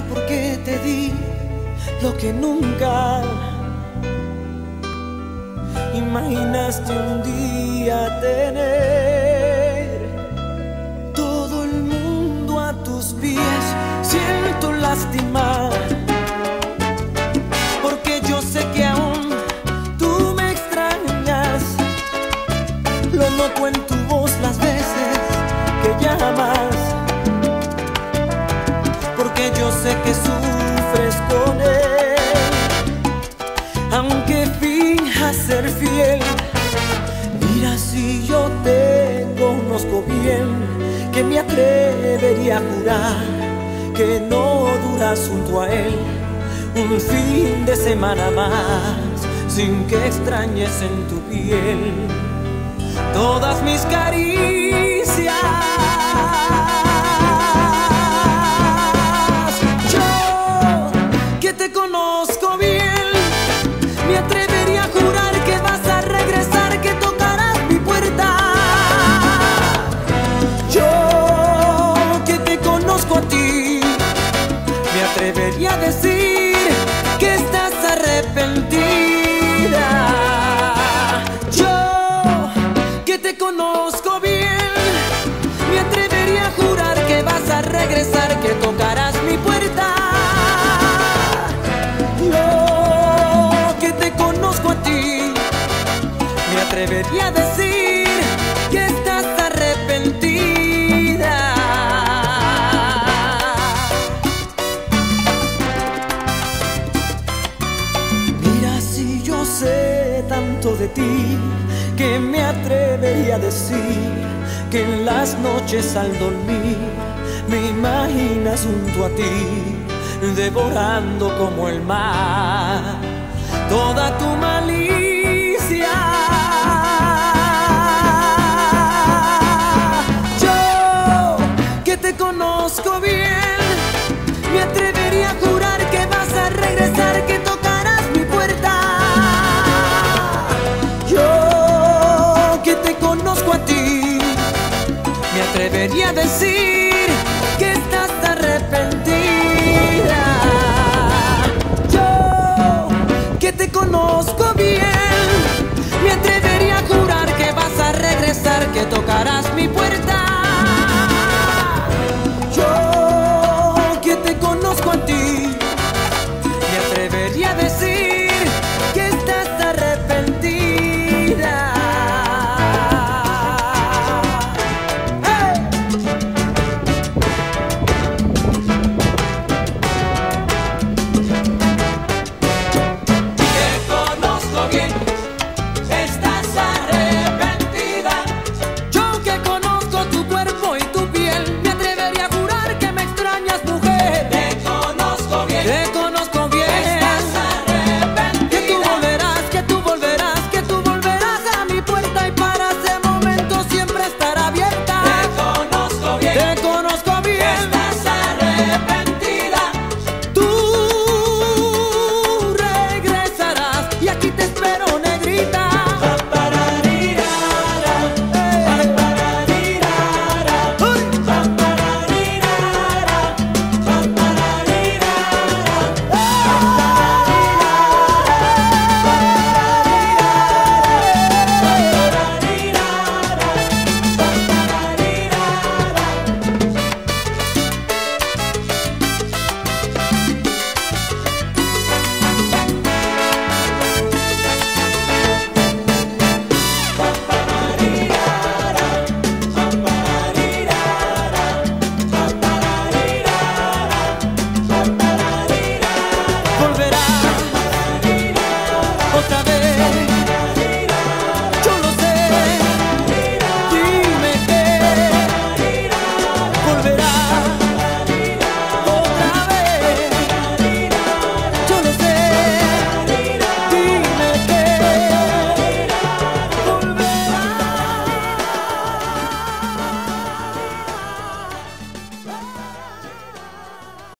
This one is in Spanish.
porque te di lo que nunca imaginaste un día tener. Todo el mundo a tus pies, siento lástima. Fiel. Mira si yo te conozco bien, que me atrevería a jurar que no duras junto a él un fin de semana más, sin que extrañes en tu piel todas mis caricias. Yo que te conozco bien, me atrevería de ti que me atrevería a decir que en las noches al dormir me imaginas junto a ti, devorando como el mar toda tu. Me atrevería a decir